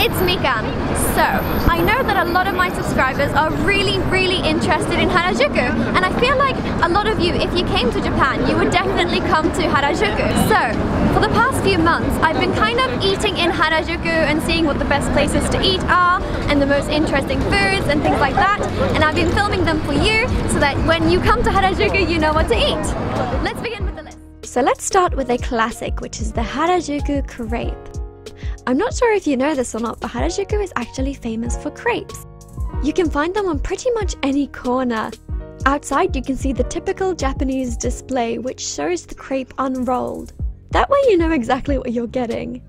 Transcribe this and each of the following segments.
it's Mikan. So, I know that a lot of my subscribers are really, really interested in Harajuku, and I feel like a lot of you, if you came to Japan, you would definitely come to Harajuku. So, for the past few months, I've been kind of eating in Harajuku and seeing what the best places to eat are, and the most interesting foods and things like that, and I've been filming them for you, so that when you come to Harajuku, you know what to eat. Let's begin with the list. So let's start with a classic, which is the Harajuku crepe. I'm not sure if you know this or not, but Harajuku is actually famous for crepes. You can find them on pretty much any corner. Outside, you can see the typical Japanese display, which shows the crepe unrolled. That way, you know exactly what you're getting.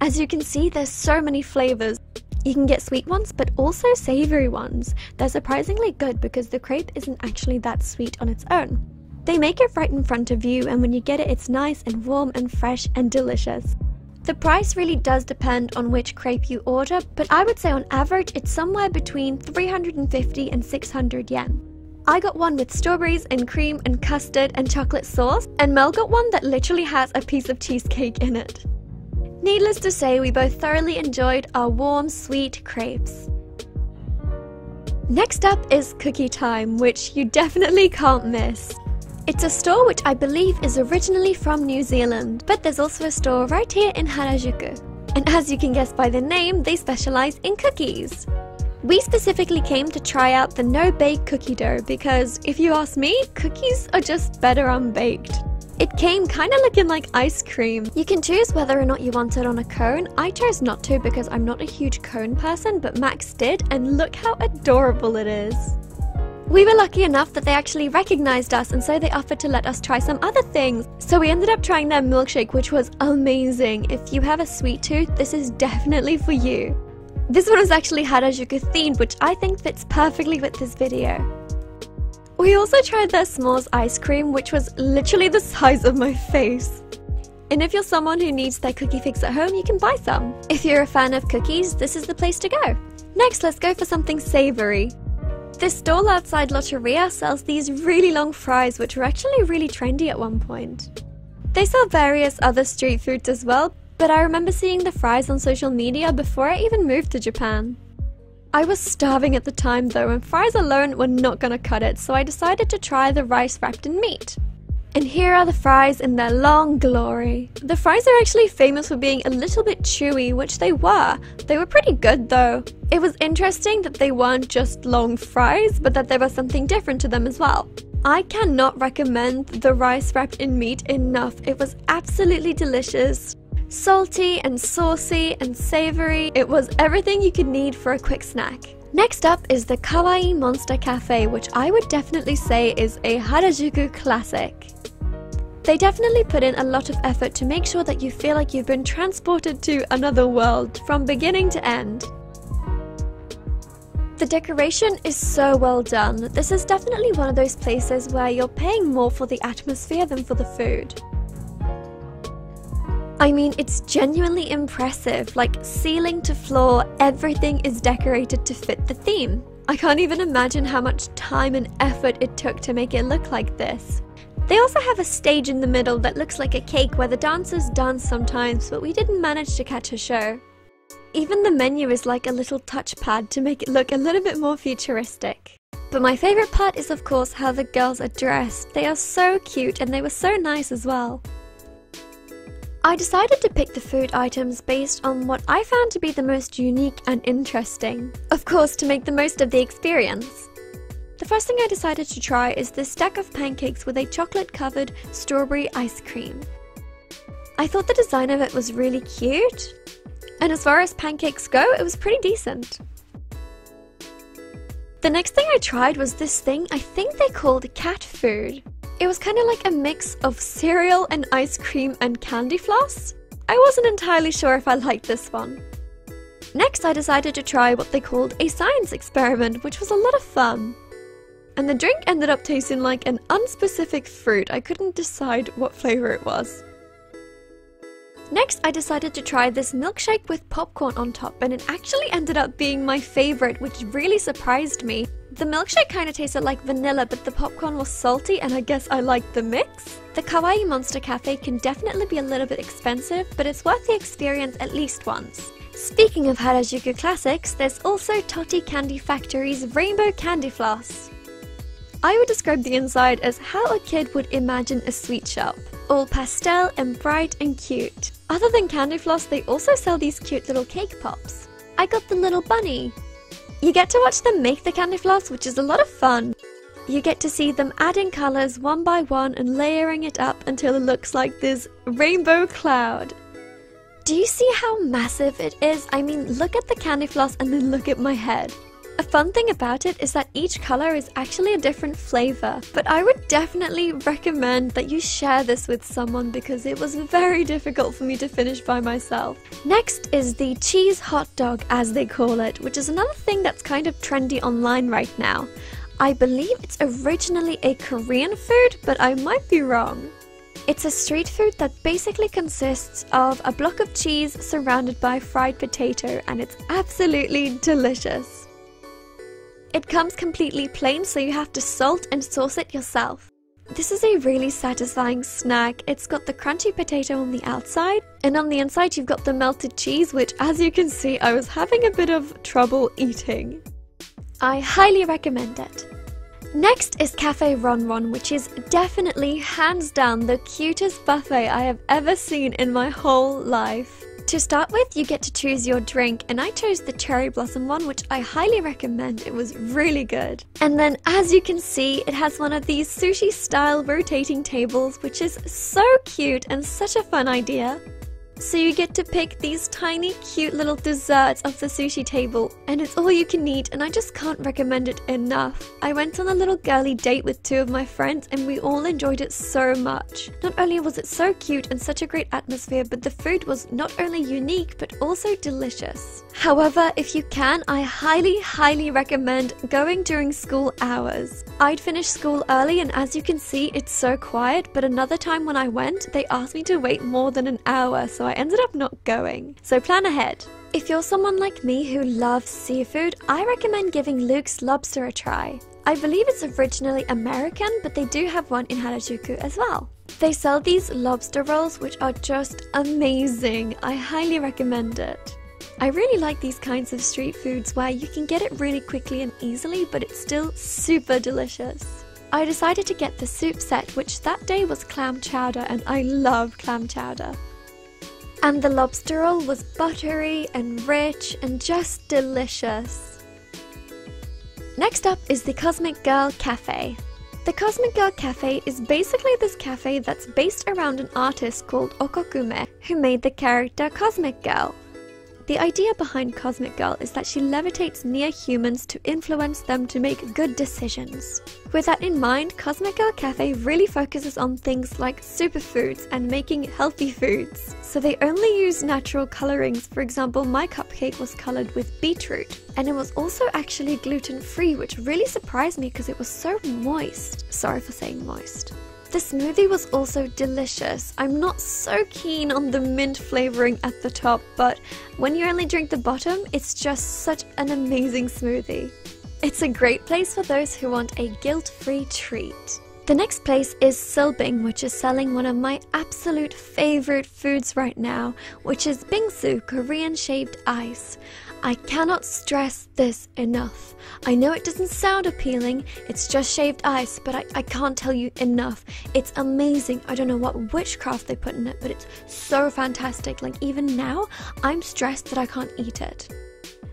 As you can see, there's so many flavors. You can get sweet ones, but also savory ones. They're surprisingly good because the crepe isn't actually that sweet on its own. They make it right in front of you, and when you get it, it's nice and warm and fresh and delicious. The price really does depend on which crepe you order, but I would say on average it's somewhere between 350 and 600 yen. I got one with strawberries and cream and custard and chocolate sauce, and Mel got one that literally has a piece of cheesecake in it. Needless to say, we both thoroughly enjoyed our warm, sweet crepes. Next up is Cookie Time, which you definitely can't miss. It's a store which I believe is originally from New Zealand, but there's also a store right here in Harajuku. And as you can guess by the name, they specialize in cookies. We specifically came to try out the no bake cookie dough because, if you ask me, cookies are just better unbaked. It came kinda looking like ice cream. You can choose whether or not you want it on a cone. I chose not to because I'm not a huge cone person, but Max did, and look how adorable it is. We were lucky enough that they actually recognized us and so they offered to let us try some other things. So we ended up trying their milkshake, which was amazing. If you have a sweet tooth, this is definitely for you. This one was actually Harajuku themed, which I think fits perfectly with this video. We also tried their s'mores ice cream, which was literally the size of my face. And if you're someone who needs their cookie fix at home, you can buy some. If you're a fan of cookies, this is the place to go. Next, let's go for something savory. This stall outside Lotteria sells these really long fries, which were actually really trendy at one point. They sell various other street foods as well, but I remember seeing the fries on social media before I even moved to Japan. I was starving at the time though, and fries alone were not gonna cut it, so I decided to try the rice wrapped in meat. And here are the fries in their long glory. The fries are actually famous for being a little bit chewy, which they were. They were pretty good though. It was interesting that they weren't just long fries, but that there was something different to them as well. I cannot recommend the rice wrapped in meat enough. It was absolutely delicious. Salty and saucy and savory. It was everything you could need for a quick snack. Next up is the Kawaii Monster Cafe, which I would definitely say is a Harajuku classic. They definitely put in a lot of effort to make sure that you feel like you've been transported to another world from beginning to end. The decoration is so well done. This is definitely one of those places where you're paying more for the atmosphere than for the food. I mean, it's genuinely impressive. Like, ceiling to floor, everything is decorated to fit the theme. I can't even imagine how much time and effort it took to make it look like this. They also have a stage in the middle that looks like a cake where the dancers dance sometimes, but we didn't manage to catch a show. Even the menu is like a little touchpad to make it look a little bit more futuristic. But my favourite part is of course how the girls are dressed. They are so cute and they were so nice as well. I decided to pick the food items based on what I found to be the most unique and interesting. Of course, to make the most of the experience. The first thing I decided to try is this stack of pancakes with a chocolate covered strawberry ice cream. I thought the design of it was really cute, and as far as pancakes go, it was pretty decent. The next thing I tried was this thing I think they called cat food. It was kind of like a mix of cereal and ice cream and candy floss. I wasn't entirely sure if I liked this one. Next, I decided to try what they called a science experiment, which was a lot of fun. And the drink ended up tasting like an unspecific fruit. I couldn't decide what flavour it was. Next, I decided to try this milkshake with popcorn on top, and it actually ended up being my favourite, which really surprised me. The milkshake kind of tasted like vanilla, but the popcorn was salty, and I guess I liked the mix. The Kawaii Monster Cafe can definitely be a little bit expensive, but it's worth the experience at least once. Speaking of Harajuku classics, there's also Totti Candy Factory's Rainbow Candy Floss. I would describe the inside as how a kid would imagine a sweet shop. All pastel and bright and cute. Other than candy floss, they also sell these cute little cake pops. I got the little bunny. You get to watch them make the candy floss, which is a lot of fun. You get to see them adding colours one by one and layering it up until it looks like this rainbow cloud. Do you see how massive it is? I mean, look at the candy floss and then look at my head. A fun thing about it is that each color is actually a different flavor, but I would definitely recommend that you share this with someone because it was very difficult for me to finish by myself. Next is the cheese hot dog, as they call it, which is another thing that's kind of trendy online right now. I believe it's originally a Korean food, but I might be wrong. It's a street food that basically consists of a block of cheese surrounded by fried potato, and it's absolutely delicious. It comes completely plain, so you have to salt and sauce it yourself. This is a really satisfying snack. It's got the crunchy potato on the outside, and on the inside, you've got the melted cheese, which, as you can see, I was having a bit of trouble eating. I highly recommend it. Next is Cafe Ron Ron, which is definitely hands down the cutest buffet I have ever seen in my whole life. To start with, you get to choose your drink, and I chose the cherry blossom one, which I highly recommend. It was really good. And then, as you can see, it has one of these sushi style rotating tables, which is so cute and such a fun idea. So you get to pick these tiny cute little desserts off the sushi table and it's all you can eat and I just can't recommend it enough. I went on a little girly date with two of my friends and we all enjoyed it so much. Not only was it so cute and such a great atmosphere but the food was not only unique but also delicious. However, if you can, I highly highly recommend going during school hours. I'd finished school early and as you can see it's so quiet but another time when I went they asked me to wait more than an hour so I ended up not going. So plan ahead. If you're someone like me who loves seafood, I recommend giving Luke's Lobster a try. I believe it's originally American, but they do have one in Harajuku as well. They sell these lobster rolls which are just amazing. I highly recommend it. I really like these kinds of street foods where you can get it really quickly and easily, but it's still super delicious. I decided to get the soup set, which that day was clam chowder, and I love clam chowder. And the lobster roll was buttery and rich and just delicious. Next up is the Cosmic Girl Cafe. The Cosmic Girl Cafe is basically this cafe that's based around an artist called Okokume who made the character Cosmic Girl. The idea behind Cosmic Girl is that she levitates near humans to influence them to make good decisions. With that in mind, Cosmic Girl Cafe really focuses on things like superfoods and making healthy foods. So they only use natural colorings. For example, my cupcake was colored with beetroot, and it was also actually gluten free, which really surprised me because it was so moist. Sorry for saying moist. The smoothie was also delicious. I'm not so keen on the mint flavoring at the top, but when you only drink the bottom, it's just such an amazing smoothie. It's a great place for those who want a guilt-free treat. The next place is Sulbing, which is selling one of my absolute favorite foods right now, which is bingsu, Korean shaved ice. I cannot stress this enough. I know it doesn't sound appealing, it's just shaved ice, but I, I can't tell you enough. It's amazing. I don't know what witchcraft they put in it, but it's so fantastic. Like, even now, I'm stressed that I can't eat it.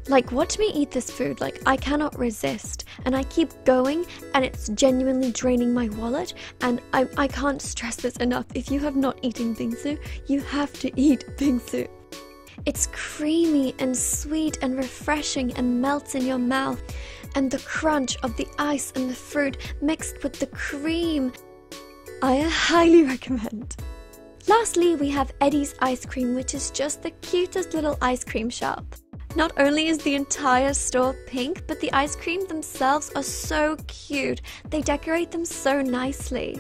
Like, watch me eat this food, like, I cannot resist. And I keep going, and it's genuinely draining my wallet. And I, I can't stress this enough. If you have not eaten bingsu, you have to eat bingsu. It's creamy and sweet and refreshing and melts in your mouth. And the crunch of the ice and the fruit mixed with the cream. I highly recommend. Lastly, we have Eddy's Ice Cream, which is just the cutest little ice cream shop. Not only is the entire store pink, but the ice cream themselves are so cute. They decorate them so nicely.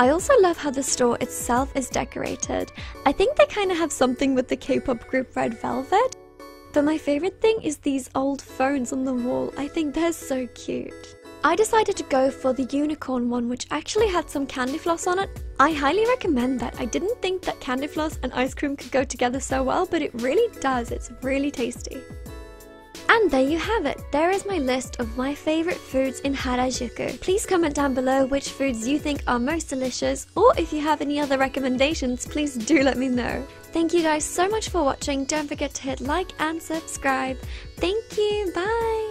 I also love how the store itself is decorated. I think they kind of have something with the K-pop group Red Velvet. But my favorite thing is these old phones on the wall. I think they're so cute. I decided to go for the unicorn one, which actually had some candy floss on it. I highly recommend that. I didn't think that candy floss and ice cream could go together so well, but it really does. It's really tasty. And there you have it. There is my list of my favorite foods in Harajuku. Please comment down below which foods you think are most delicious, or if you have any other recommendations, please do let me know. Thank you guys so much for watching. Don't forget to hit like and subscribe. Thank you. Bye.